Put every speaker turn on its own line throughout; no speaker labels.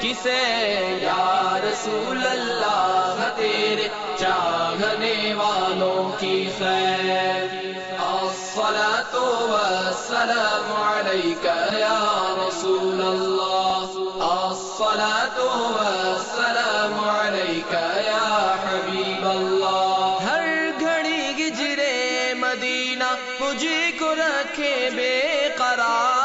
کسے؟ یا رسول اللہ تیرے چاہنے والوں کی خیر۔ الصلاة والسلام عليك يا رسول الله الصلاة والسلام عليك يا حبيب الله
ہر گھڑی گجرے مدینہ، مجھے کو رکھے بے قرار۔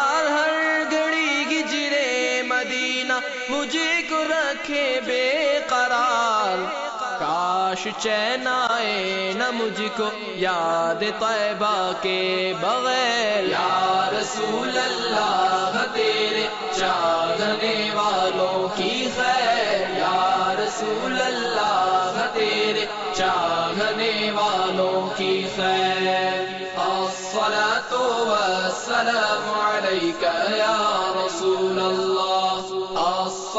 مجھے کو رکھے بے قرار۔ کاش چین آئے نہ مجھ کو یاد طیبہ کے بغیر۔
یا رسول اللہ، تیرے چاہنے والوں کی خیر۔ یا رسول اللہ، تیرے چاہنے والوں کی خیر۔ الصلاة والسلام عليك يا رسول الله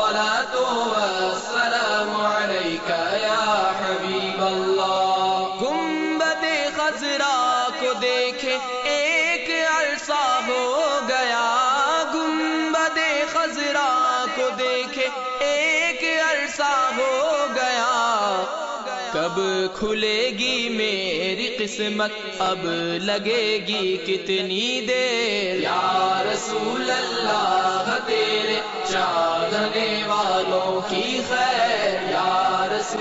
الصلاة والسلام عليك يا حبيب الله.
گنبد خزرا کو دیکھے ایک عرصہ ہو گیا۔ گنبد خزرا کو دیکھے ایک عرصہ ہو گیا۔ کب کھلے گی میری قسمت اب لگے گی کتنی دیر۔
یا رسول اللہ تیرے چاہنے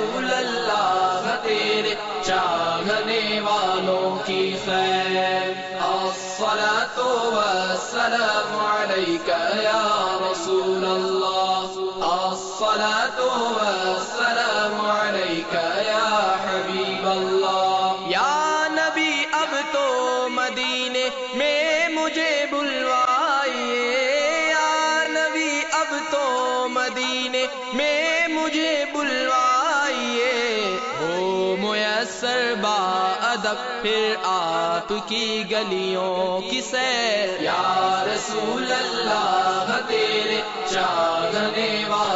رسول اللہ تیرے چاہنے والوں کی خیر۔ الصلاة والسلام عليك يا رسول الله الصلاة والسلام عليك يا حبيب الله
یا نبی، اب تو مدینے میں مجھے بلوائیے۔ یا نبی، اب تو مدینے میں مجھے بلوائیے۔ سر با ادب، پھر آپ کی گلیوں کی سیر۔
یا رسول اللہ، تیرے چاہنے والوں